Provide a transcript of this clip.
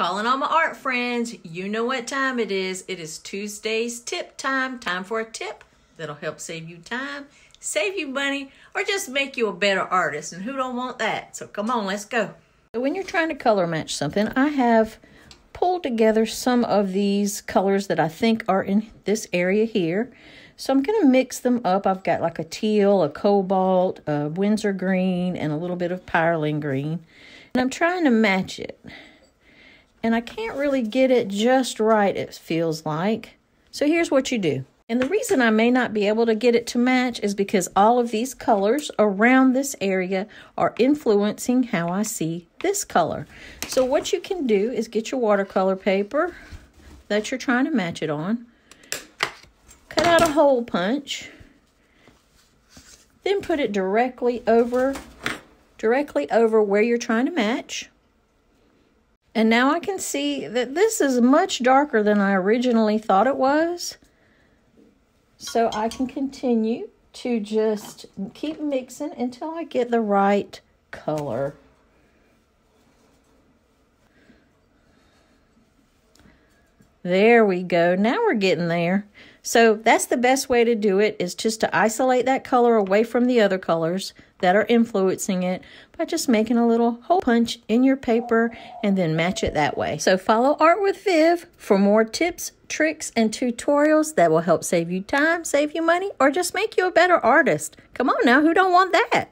Calling all my art friends, you know what time it is. It is Tuesday's tip time. Time for a tip that'll help save you time, save you money, or just make you a better artist. And who don't want that? So come on, let's go. When you're trying to color match something, I have pulled together some of these colors that I think are in this area here. So I'm going to mix them up. I've got like a teal, a cobalt, a Winsor green, and a little bit of Perylene green. And I'm trying to match it. And I can't really get it just right, it feels like. So here's what you do. And the reason I may not be able to get it to match is because all of these colors around this area are influencing how I see this color. So what you can do is get your watercolor paper that you're trying to match it on cut out a hole punch, then put it directly over, directly over where you're trying to match. And now I can see that this is much darker than I originally thought it was. So I can continue to just keep mixing until I get the right color. There we go. Now we're getting there. So that's the best way to do it is just to isolate that color away from the other colors that are influencing it by just making a little hole punch in your paper and then match it that way. So follow Art with Viv for more tips, tricks, and tutorials that will help save you time, save you money, or just make you a better artist. Come on now, who don't want that?